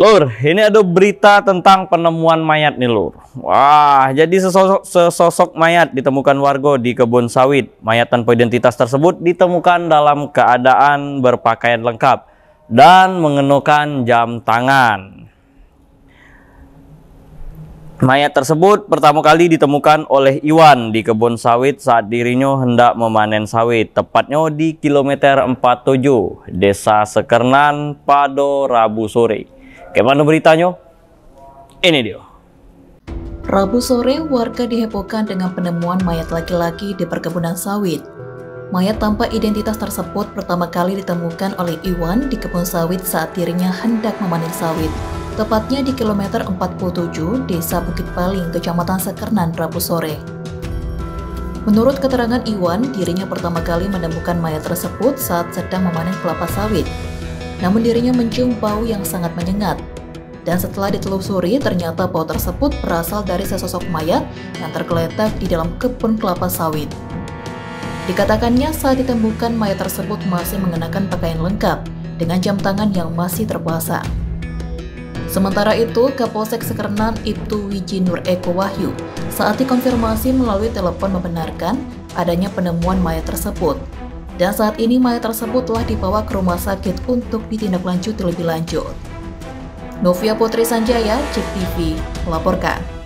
Lur, ini ada berita tentang penemuan mayat nih lur. Wah, jadi sesosok, sesosok mayat ditemukan warga di kebun sawit. Mayat tanpa identitas tersebut ditemukan dalam keadaan berpakaian lengkap dan mengenakan jam tangan. Mayat tersebut pertama kali ditemukan oleh Iwan di kebun sawit saat dirinya hendak memanen sawit, tepatnya di kilometer 47, Desa Sekernan, Pado, Rabu sore. Gimana beritanya? Ini dia. Rabu sore, warga dihebohkan dengan penemuan mayat laki-laki di perkebunan sawit. Mayat tanpa identitas tersebut pertama kali ditemukan oleh Iwan di kebun sawit saat dirinya hendak memanen sawit, tepatnya di kilometer 47, Desa Bukit Paling, Kecamatan Sekernan, Rabu sore. Menurut keterangan Iwan, dirinya pertama kali menemukan mayat tersebut saat sedang memanen kelapa sawit namun dirinya mencium bau yang sangat menyengat. Dan setelah ditelusuri, ternyata bau tersebut berasal dari sesosok mayat yang tergeletak di dalam kebun kelapa sawit. Dikatakannya saat ditemukan mayat tersebut masih mengenakan pakaian lengkap dengan jam tangan yang masih terpasang. Sementara itu, Kapolsek Sekernan Ibtu Wiji Nur Eko Wahyu saat dikonfirmasi melalui telepon membenarkan adanya penemuan mayat tersebut dan saat ini mayat tersebut telah dibawa ke rumah sakit untuk ditindaklanjuti lebih lanjut. Novia Putri Sanjaya, Cek TV, melaporkan.